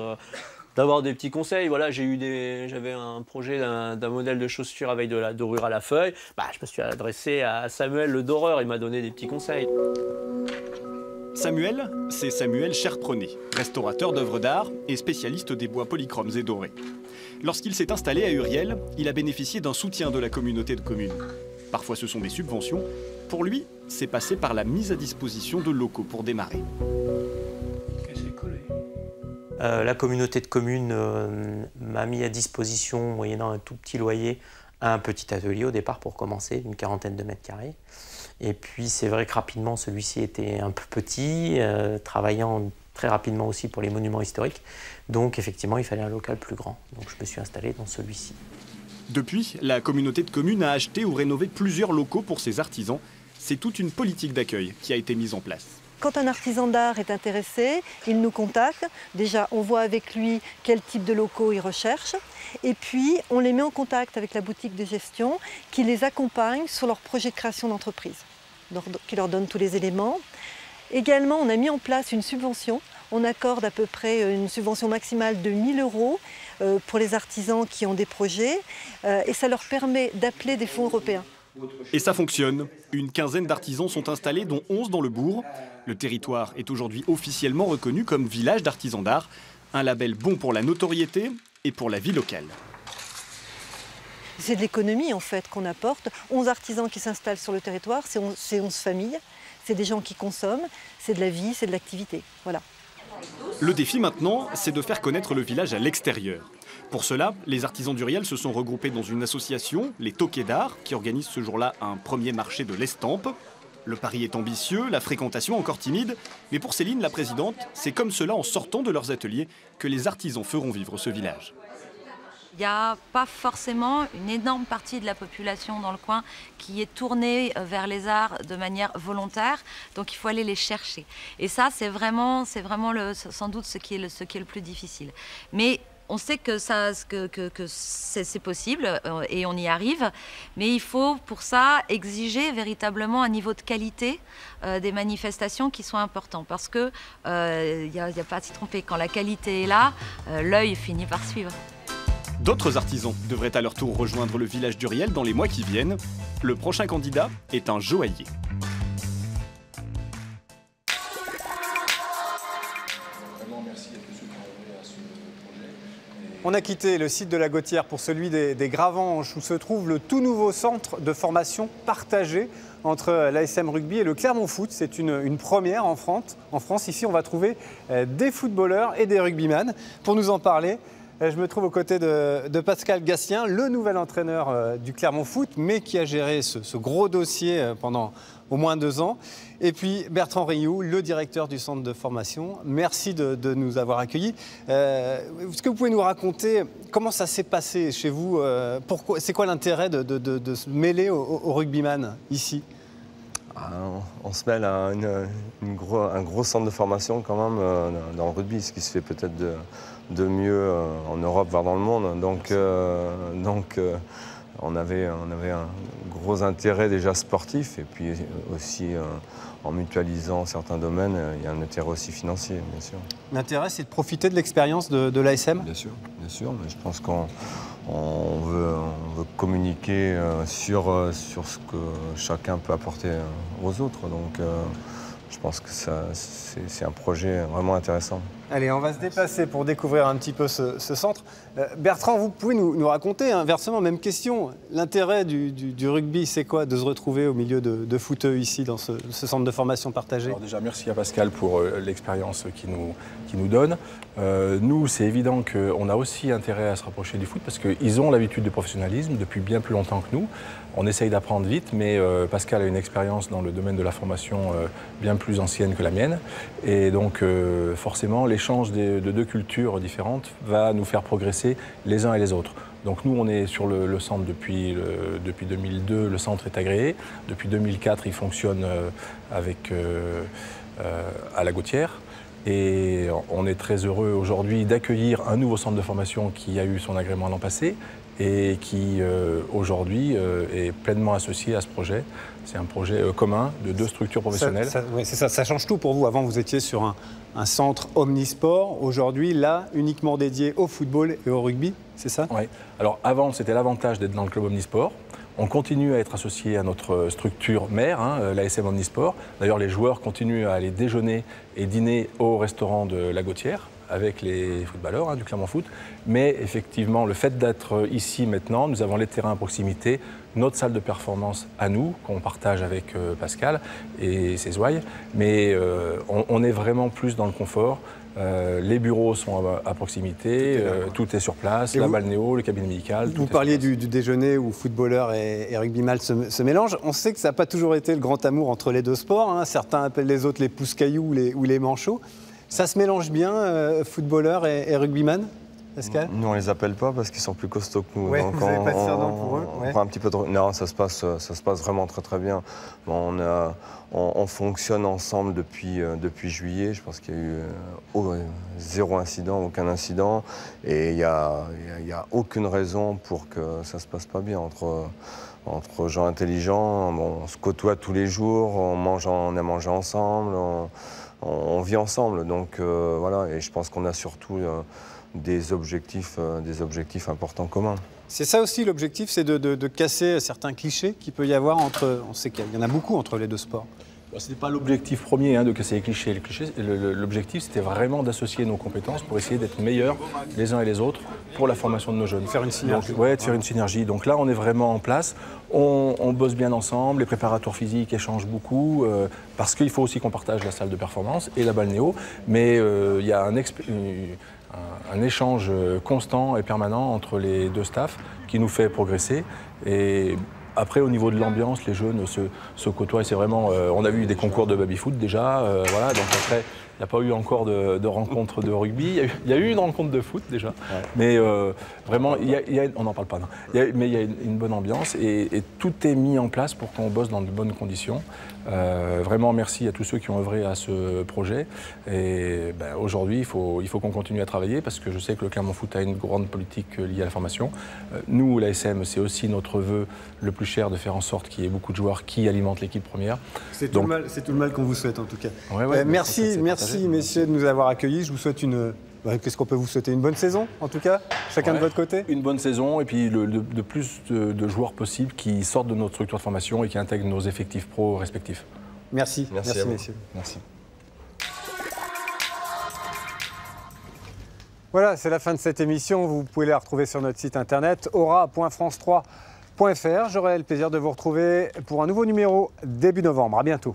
d'avoir des petits conseils. Voilà, j'ai eu des, j'avais un projet d'un, modèle de chaussure avec de la dorure à la feuille. Bah, je me suis adressé à Samuel le doreur, il m'a donné des petits conseils. Samuel, c'est Samuel Cherprenet, restaurateur d'œuvres d'art et spécialiste des bois polychromes et dorés. Lorsqu'il s'est installé à Uriel, il a bénéficié d'un soutien de la communauté de communes. Parfois ce sont des subventions. Pour lui, c'est passé par la mise à disposition de locaux pour démarrer. Euh, la communauté de communes euh, m'a mis à disposition, moyennant un tout petit loyer, un petit atelier au départ pour commencer, une quarantaine de mètres carrés. Et puis c'est vrai que rapidement celui-ci était un peu petit, euh, travaillant très rapidement aussi pour les monuments historiques. Donc effectivement il fallait un local plus grand. Donc je me suis installé dans celui-ci. Depuis, la communauté de communes a acheté ou rénové plusieurs locaux pour ses artisans. C'est toute une politique d'accueil qui a été mise en place. Quand un artisan d'art est intéressé, il nous contacte. Déjà, on voit avec lui quel type de locaux il recherche. Et puis, on les met en contact avec la boutique de gestion qui les accompagne sur leur projet de création d'entreprise, qui leur donne tous les éléments. Également, on a mis en place une subvention. On accorde à peu près une subvention maximale de 1000 euros euh, pour les artisans qui ont des projets euh, et ça leur permet d'appeler des fonds européens. Et ça fonctionne. Une quinzaine d'artisans sont installés, dont 11 dans le bourg. Le territoire est aujourd'hui officiellement reconnu comme village d'artisans d'art, un label bon pour la notoriété et pour la vie locale. C'est de l'économie en fait qu'on apporte. 11 artisans qui s'installent sur le territoire, c'est 11, familles, c'est des gens qui consomment, c'est de la vie, c'est de l'activité. Voilà. Le défi maintenant, c'est de faire connaître le village à l'extérieur. Pour cela, les artisans d'Uriel se sont regroupés dans une association, les Toquets d'Art, qui organise ce jour-là un premier marché de l'estampe. Le pari est ambitieux, la fréquentation encore timide, mais pour Céline, la présidente, c'est comme cela en sortant de leurs ateliers que les artisans feront vivre ce village. Il n'y a pas forcément une énorme partie de la population dans le coin qui est tournée euh, vers les arts de manière volontaire, donc il faut aller les chercher. Et ça, c'est vraiment, c'est vraiment le, sans doute ce qui, est le, ce qui est le plus difficile. Mais on sait que, c'est possible euh, et on y arrive, mais il faut pour ça exiger véritablement un niveau de qualité euh, des manifestations qui sont importants. Parce qu'il n'y a, a, pas à s'y tromper, quand la qualité est là, l'œil finit par suivre. D'autres artisans devraient à leur tour rejoindre le village d'Uriel dans les mois qui viennent. Le prochain candidat est un joaillier. On a quitté le site de la Gautière pour celui des, Gravanches où se trouve le tout nouveau centre de formation partagé entre l'ASM Rugby et le Clermont Foot. C'est une, première en France. Ici, on va trouver euh, des footballeurs et des rugbyman. Pour nous en parler, euh, je me trouve aux côtés de, Pascal Gassien, le nouvel entraîneur euh, du Clermont Foot, mais qui a géré ce gros dossier pendant au moins deux ans. Et puis Bertrand Rioux, le directeur du centre de formation. Merci de, nous avoir accueillis. Euh, est-ce que vous pouvez nous raconter comment ça s'est passé chez vous euh, C'est quoi l'intérêt de, se mêler au, rugbyman ici? Ah, on, se mêle à un gros centre de formation quand même euh, dans le rugby, ce qui se fait peut-être de, mieux en Europe, voire dans le monde. Donc, donc on avait, on avait un gros intérêt déjà sportif et puis aussi euh, en mutualisant certains domaines, il y a un intérêt aussi financier, bien sûr. L'intérêt, c'est de profiter de l'expérience de, l'ASM Bien sûr, bien sûr, mais je pense qu'on veut, communiquer euh, sur, euh, sur ce que chacun peut apporter aux autres. Donc je pense que c'est un projet vraiment intéressant. Allez, on va se déplacer pour découvrir un petit peu ce, centre. Euh, Bertrand, vous pouvez nous, raconter, inversement, même question. L'intérêt du, rugby, c'est quoi de se retrouver au milieu de, de footeux ici, dans ce, centre de formation partagé déjà, merci à Pascal pour euh, l'expérience qu'il nous, qui nous donne. Euh, nous, c'est évident qu'on a aussi intérêt à se rapprocher du foot parce qu'ils ont l'habitude du professionnalisme depuis bien plus longtemps que nous. On essaye d'apprendre vite, mais Pascal a une expérience dans le domaine de la formation bien plus ancienne que la mienne. Et donc, forcément, l'échange de deux cultures différentes va nous faire progresser les uns et les autres. Donc nous, on est sur le, centre depuis, depuis 2002, le centre est agréé. Depuis 2004, il fonctionne euh, avec, euh, euh, à la Gautière. Et on est très heureux aujourd'hui d'accueillir un nouveau centre de formation qui a eu son agrément l'an passé et qui aujourd'hui est pleinement associé à ce projet. C'est un projet commun de deux structures professionnelles. oui, c'est ça, ça change tout pour vous. Avant, vous étiez sur un, un centre omnisport. Aujourd'hui, là, uniquement dédié au football et au rugby, c'est ça? Oui. Alors avant, c'était l'avantage d'être dans le club omnisport. On continue à être associé à notre structure mère, hein, euh, l'ASM Omnisport. D'ailleurs, les joueurs continuent à aller déjeuner et dîner au restaurant de la Gautière avec les footballeurs hein, du Clermont Foot. Mais effectivement, le fait d'être ici maintenant, nous avons les terrains à proximité, notre salle de performance à nous, qu'on partage avec euh, Pascal et ses ouailles. Mais euh, on, est vraiment plus dans le confort. Euh, les bureaux sont à, proximité, tout est, sur place, la balnéo, le cabinet médical. Vous parliez du, déjeuner où footballeur et, et rugbyman se, se, mélangent. On sait que ça n'a pas toujours été le grand amour entre les deux sports. Hein. Certains appellent les autres les pousse-cailloux ou les, ou les manchots. Ça se mélange bien, euh, footballeur et, et, rugbyman Pascal Nous, on les appelle pas parce qu'ils sont plus costauds que nous. Ouais, vous n'avez pas de surnom pour eux on prend un petit peu de... Non, ça se, passe, ça se passe vraiment très très bien. on, on, fonctionne ensemble depuis, euh, depuis juillet. Je pense qu'il y a eu euh, zéro incident, aucun incident. Et il n'y a, y a, aucune raison pour que ça ne se passe pas bien entre, entre gens intelligents. on se côtoie tous les jours, on, mange, on a mangé ensemble on, vit ensemble. Donc euh, voilà, et je pense qu'on a surtout euh, des, objectifs, euh, des objectifs importants communs. C'est ça aussi l'objectif, c'est de, casser certains clichés qu'il peut y avoir entre. On sait qu'il y en a beaucoup entre les deux sports. Ce n'était pas l'objectif premier hein, de casser les clichés. L'objectif, c'était vraiment d'associer nos compétences pour essayer d'être meilleurs les uns et les autres pour la formation de nos jeunes. Faire une synergie. Oui, de faire une synergie. Donc là, on est vraiment en place. On, bosse bien ensemble. Les préparateurs physiques échangent beaucoup euh, parce qu'il faut aussi qu'on partage la salle de performance et la balnéo. Mais euh, il y a un, un, échange constant et permanent entre les deux staffs qui nous fait progresser. Et après, au niveau de l'ambiance, les jeunes se, côtoient. C'est vraiment. Euh, on a vu des concours de baby-foot déjà. Euh, voilà, donc après, Il n'y a pas eu encore de, de rencontre de rugby. Il y, a eu, il y a eu une rencontre de foot déjà. Mais euh, vraiment, il y a- y a- on n'en parle pas. non. Il y a- mais il y a une, une bonne ambiance et, et tout est mis en place pour qu'on bosse dans de bonnes conditions. Euh, vraiment, merci à tous ceux qui ont œuvré à ce projet. Et ben, aujourd'hui, il faut, il faut qu'on continue à travailler parce que je sais que le Clermont Foot a une grande politique euh, liée à la formation. Euh, nous, l'ASM, c'est aussi notre vœu le plus cher de faire en sorte qu'il y ait beaucoup de joueurs qui alimentent l'équipe première. C'est tout, le mal- c'est tout le mal qu'on vous souhaite en tout cas. Ouais, ouais, Euh, mais merci, merci messieurs de nous avoir accueillis. Je vous souhaite une. Bah, Qu'est-ce qu'on peut vous souhaiter? Une bonne saison en tout cas, chacun de votre côté? Une bonne saison et puis le- de, de plus de, de joueurs possibles qui sortent de notre structure de formation et qui intègrent nos effectifs pro respectifs. Merci, Merci merci, à vous. messieurs. Merci. Voilà, c'est la fin de cette émission. Vous pouvez la retrouver sur notre site internet aura.france3.fr. J'aurai le plaisir de vous retrouver pour un nouveau numéro début novembre. À bientôt.